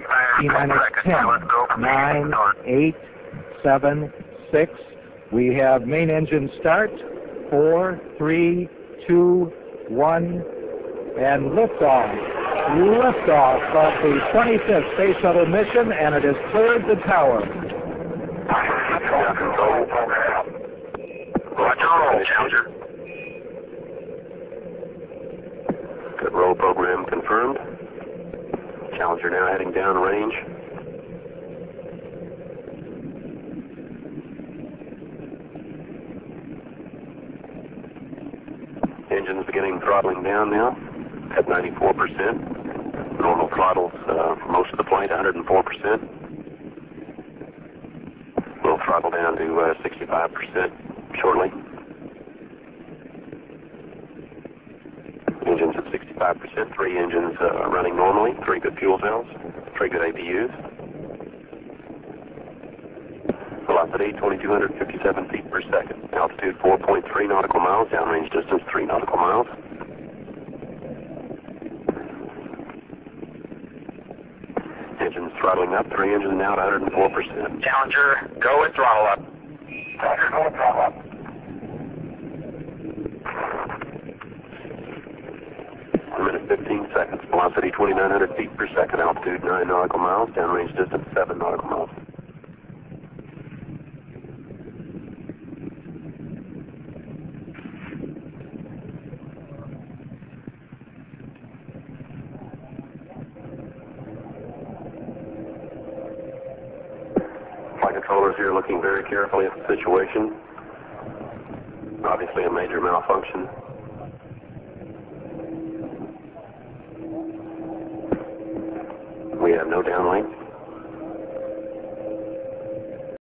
T minus 10, 9, 8, 7, 6. We have main engine start. 4, 3, 2, 1, and liftoff. Liftoff of the 25th Space Shuttle mission, and it has cleared the tower. Challenger. Roll program confirmed. Challenger now heading down range. Engines beginning throttling down now at 94%. Normal throttles uh, for most of the plane, 104%. We'll throttle down to uh, 65% shortly. Engines at 65%, three engines uh, running normally, three good fuel cells, three good APUs. Velocity 2,257 feet per second. Altitude 4.3 nautical miles. Downrange distance 3 nautical miles. Engines throttling up. Three engines now at 104%. Challenger, go with throttle up. Roger, go and throttle up. 15 seconds. Velocity 2,900 feet per second. Altitude 9 nautical miles. Downrange distance 7 nautical miles. Flight controllers here looking very carefully at the situation. Obviously a major malfunction. We have no downlink.